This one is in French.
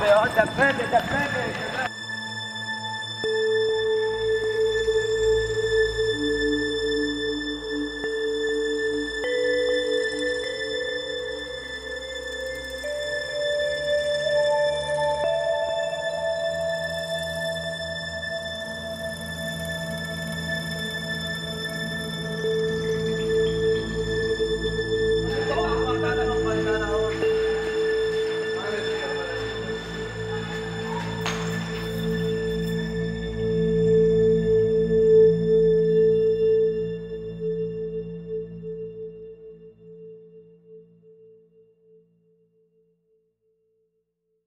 mais oh, t'as peine.